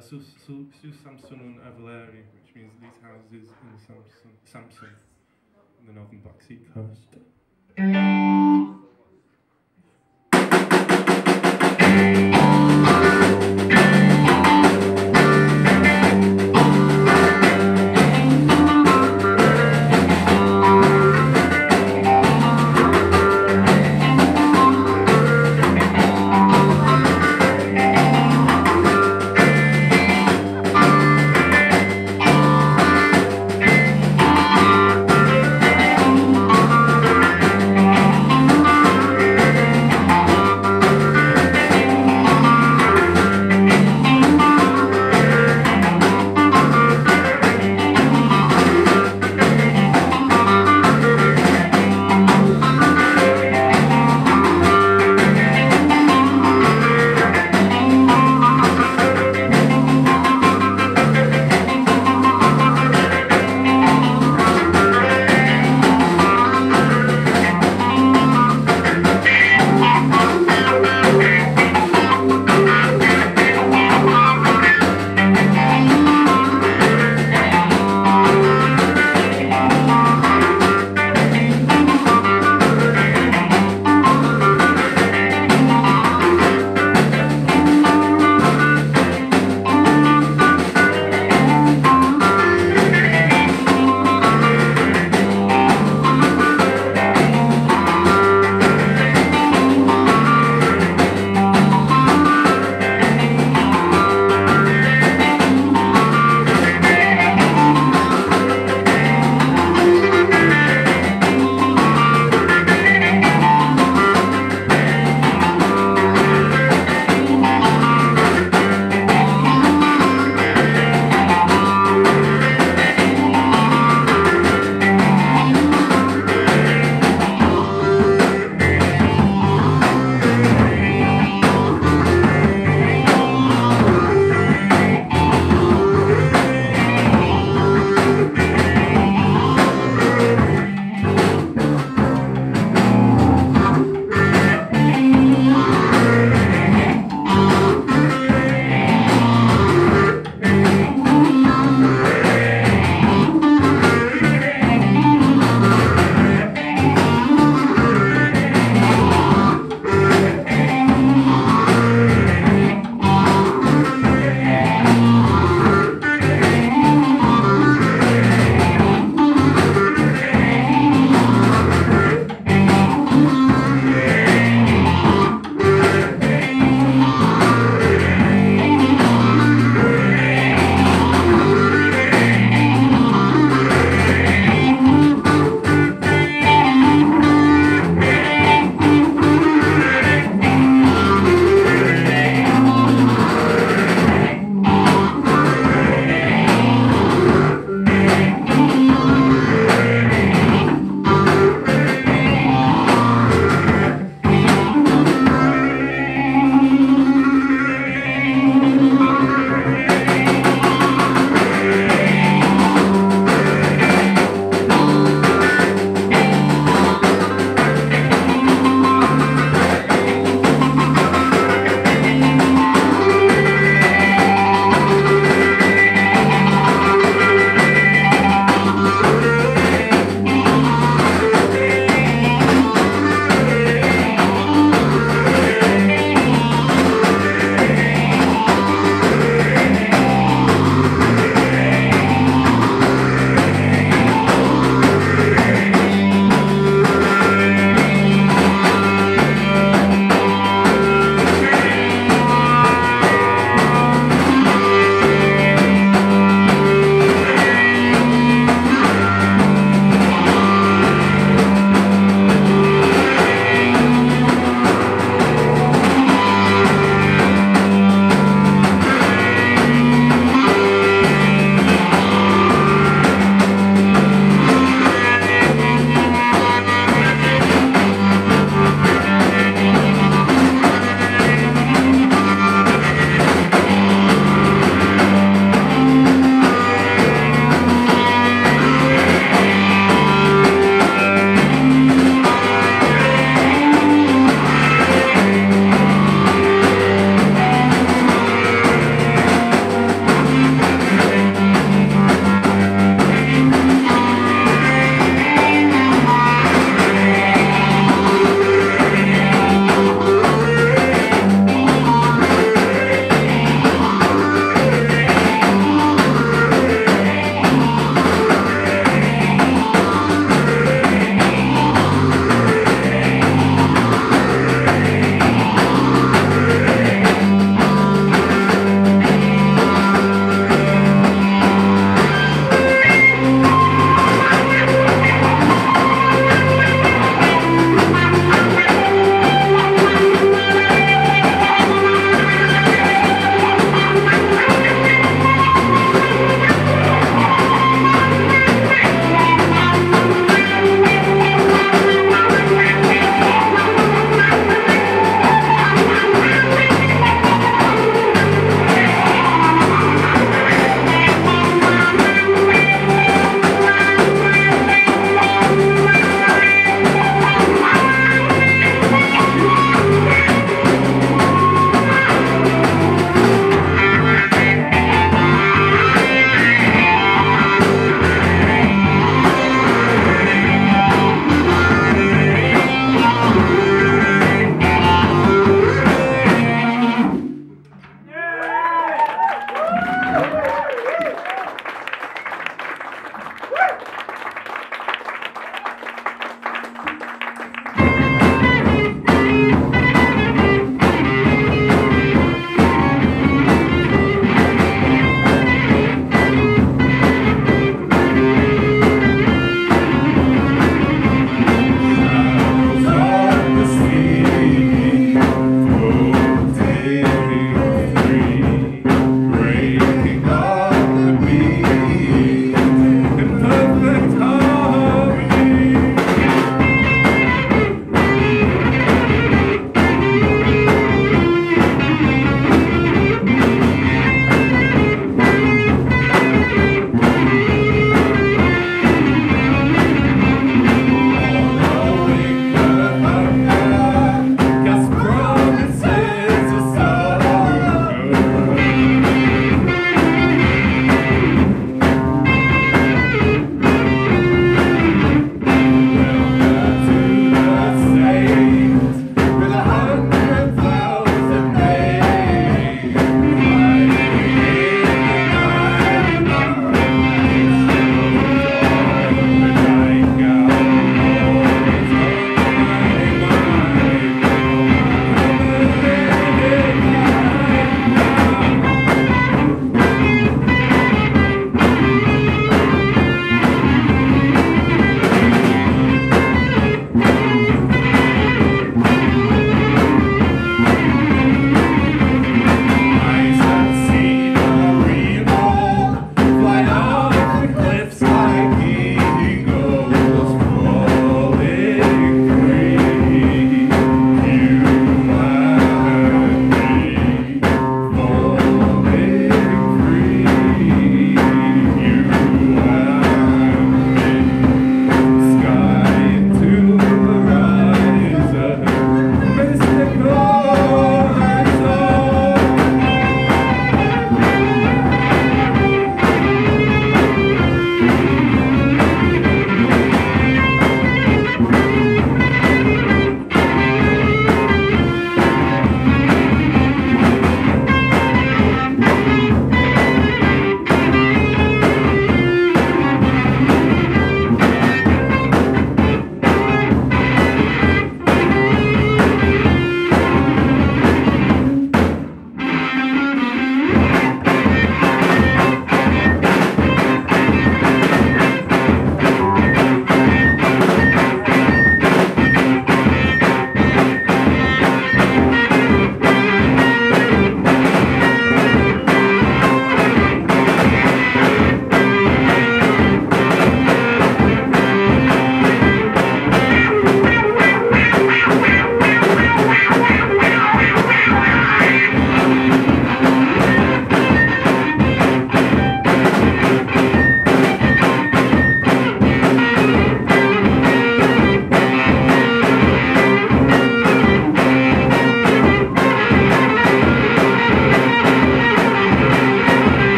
Su Sus, Sus, Avaleri, which means these houses in Samsun, Samsun, the northern Black Sea coast.